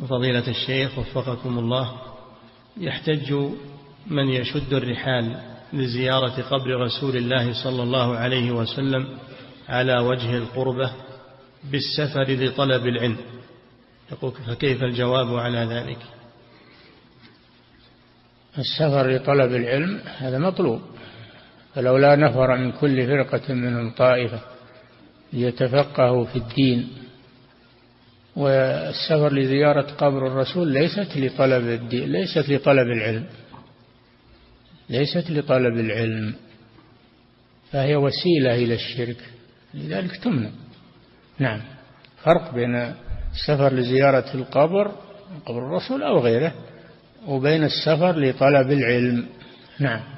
فضيلة الشيخ وفقكم الله يحتج من يشد الرحال لزيارة قبر رسول الله صلى الله عليه وسلم على وجه القربة بالسفر لطلب العلم. يقول فكيف الجواب على ذلك؟ السفر لطلب العلم هذا مطلوب فلولا نفر من كل فرقة منهم طائفة ليتفقهوا في الدين والسفر لزيارة قبر الرسول ليست لطلب الدين ليست لطلب العلم. ليست لطلب العلم. فهي وسيلة إلى الشرك. لذلك تمنع. نعم. فرق بين السفر لزيارة القبر قبر الرسول أو غيره وبين السفر لطلب العلم. نعم.